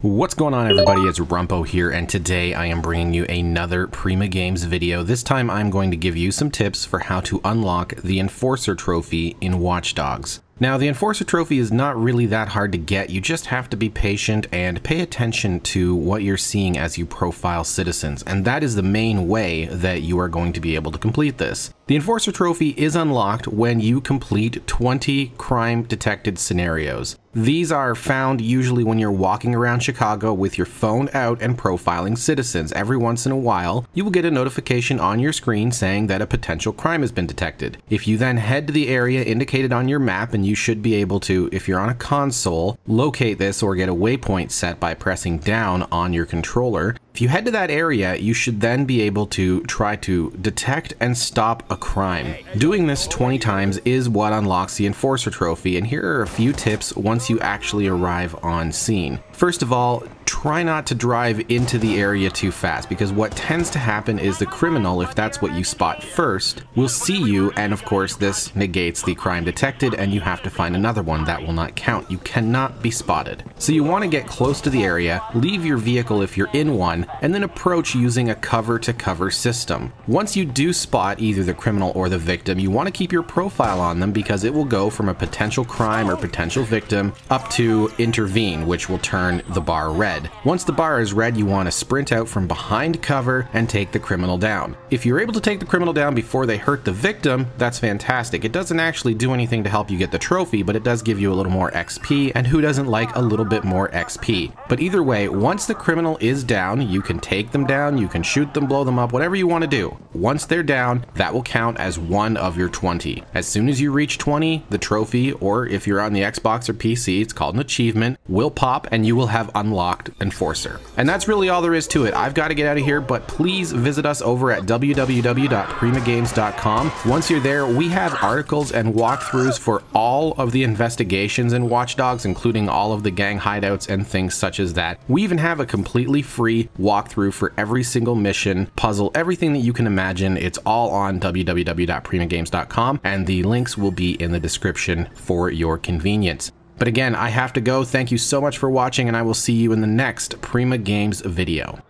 What's going on everybody, it's Rumpo here and today I am bringing you another Prima Games video. This time I'm going to give you some tips for how to unlock the Enforcer trophy in Watch Dogs. Now, the Enforcer Trophy is not really that hard to get, you just have to be patient and pay attention to what you're seeing as you profile citizens, and that is the main way that you are going to be able to complete this. The Enforcer Trophy is unlocked when you complete 20 crime detected scenarios. These are found usually when you're walking around Chicago with your phone out and profiling citizens. Every once in a while, you will get a notification on your screen saying that a potential crime has been detected. If you then head to the area indicated on your map and you should be able to, if you're on a console, locate this or get a waypoint set by pressing down on your controller. If you head to that area, you should then be able to try to detect and stop a crime. Doing this 20 times is what unlocks the Enforcer Trophy, and here are a few tips once you actually arrive on scene. First of all, try not to drive into the area too fast because what tends to happen is the criminal, if that's what you spot first, will see you and of course this negates the crime detected and you have to find another one that will not count. You cannot be spotted. So you want to get close to the area, leave your vehicle if you're in one, and then approach using a cover to cover system. Once you do spot either the criminal or the victim, you want to keep your profile on them because it will go from a potential crime or potential victim up to intervene, which will turn the bar red. Once the bar is red, you want to sprint out from behind cover and take the criminal down. If you're able to take the criminal down before they hurt the victim, that's fantastic. It doesn't actually do anything to help you get the trophy, but it does give you a little more XP, and who doesn't like a little bit more XP? But either way, once the criminal is down, you can take them down, you can shoot them, blow them up, whatever you want to do. Once they're down, that will count as one of your 20. As soon as you reach 20, the trophy, or if you're on the Xbox or PC, it's called an achievement, will pop and you will have unlocked Enforcer. And that's really all there is to it. I've got to get out of here, but please visit us over at www.primagames.com. Once you're there, we have articles and walkthroughs for all of the investigations in Watch Dogs, including all of the gang hideouts and things such as that. We even have a completely free walkthrough for every single mission, puzzle, everything that you can imagine. It's all on www.primagames.com, and the links will be in the description for your convenience. But again, I have to go. Thank you so much for watching, and I will see you in the next Prima Games video.